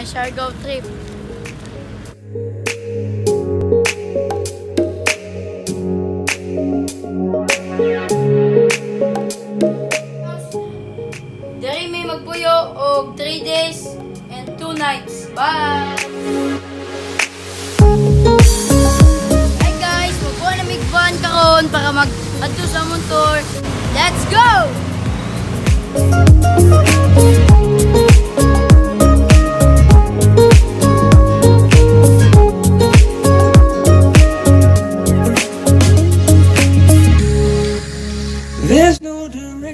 na Siargao trip. Dari may magbuyo og 3 days and 2 nights. Bye! Hi guys! Magbuha na mig van karon para mag adto sa motor. Let's go! Thank you.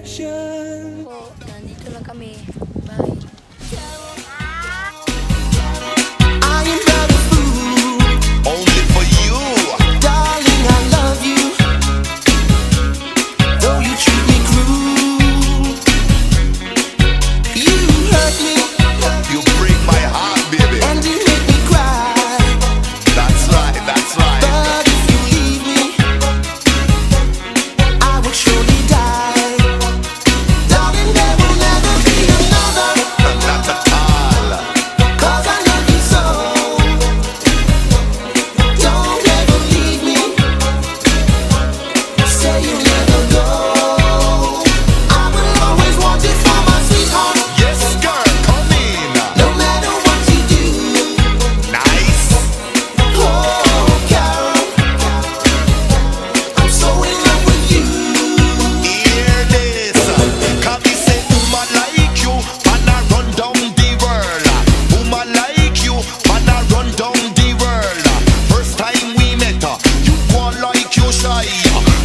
reflection.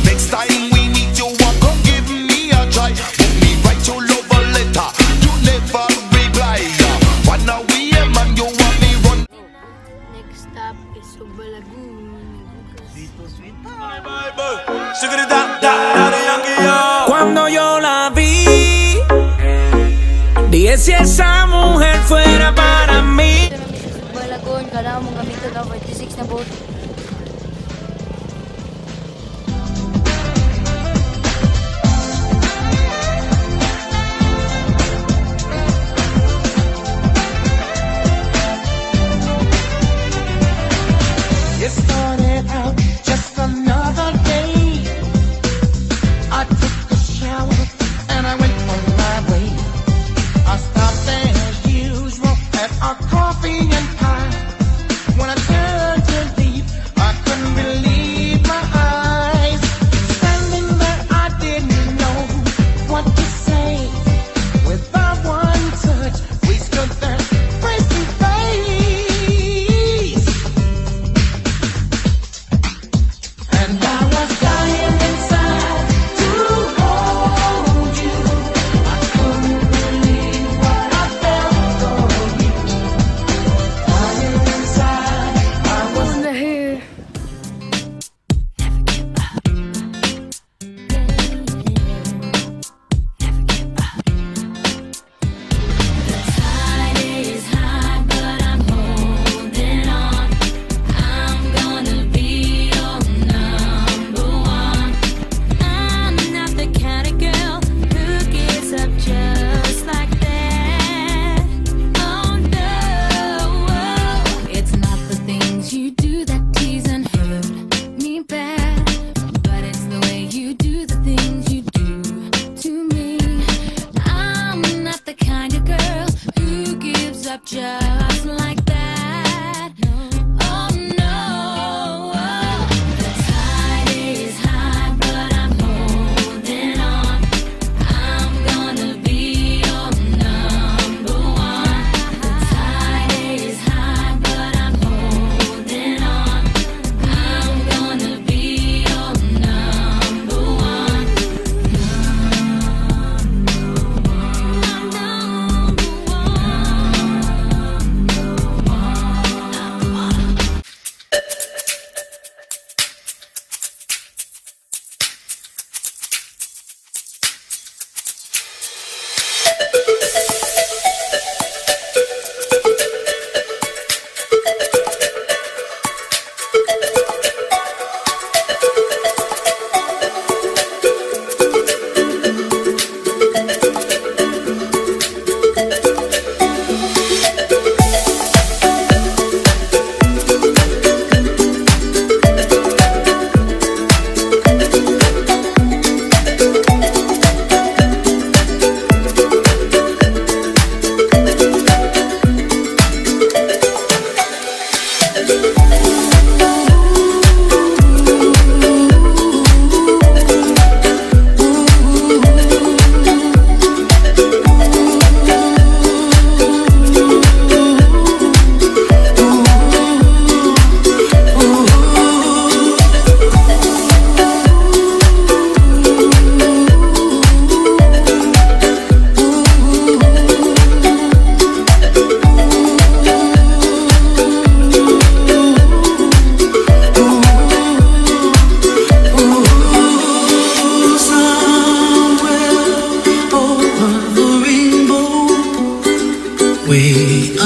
Next time we meet you, I come give me a try. Put me right to love a letter. You never reply. One now we man, you want me run. Next stop is Ubalagoon. Dito, sweetheart. Cuando yo la vi, dije si esa mujer fue 回